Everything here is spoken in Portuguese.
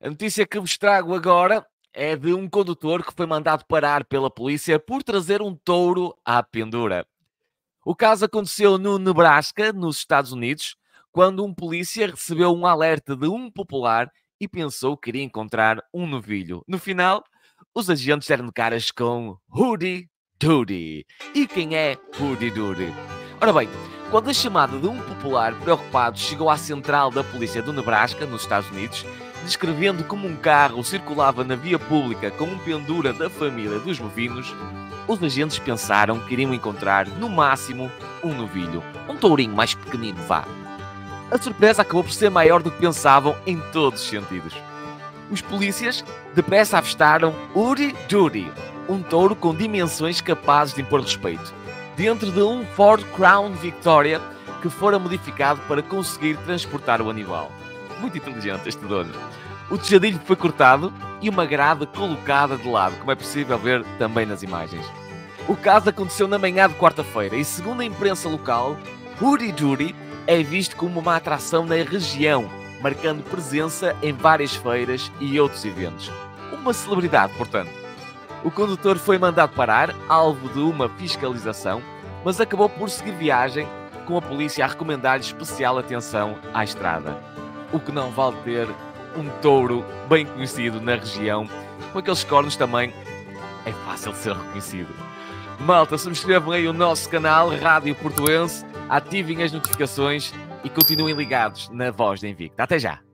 A notícia que vos trago agora é de um condutor que foi mandado parar pela polícia por trazer um touro à pendura. O caso aconteceu no Nebraska, nos Estados Unidos, quando um polícia recebeu um alerta de um popular e pensou que iria encontrar um novilho. No final, os agentes deram caras com Hoodie Doody. E quem é Hoodie Doody? Ora bem, quando a chamada de um popular preocupado chegou à central da polícia do Nebraska, nos Estados Unidos, descrevendo como um carro circulava na via pública com um pendura da família dos bovinos, os agentes pensaram que iriam encontrar, no máximo, um novilho. Um tourinho mais pequenino, vá. A surpresa acabou por ser maior do que pensavam em todos os sentidos. Os polícias depressa avistaram Uri Judy, um touro com dimensões capazes de impor respeito, dentro de um Ford Crown Victoria que fora modificado para conseguir transportar o animal. Muito inteligente este dono. O tejadilho foi cortado e uma grade colocada de lado, como é possível ver também nas imagens. O caso aconteceu na manhã de quarta-feira e, segundo a imprensa local, Huri Juri é visto como uma atração na região, marcando presença em várias feiras e outros eventos. Uma celebridade, portanto. O condutor foi mandado parar, alvo de uma fiscalização, mas acabou por seguir viagem, com a polícia a recomendar-lhe especial atenção à estrada. O que não vale ter um touro bem conhecido na região, com aqueles cornos também é fácil de ser reconhecido. Malta, subscrevam aí o nosso canal Rádio Portuense, ativem as notificações e continuem ligados na Voz da Invicta. Até já!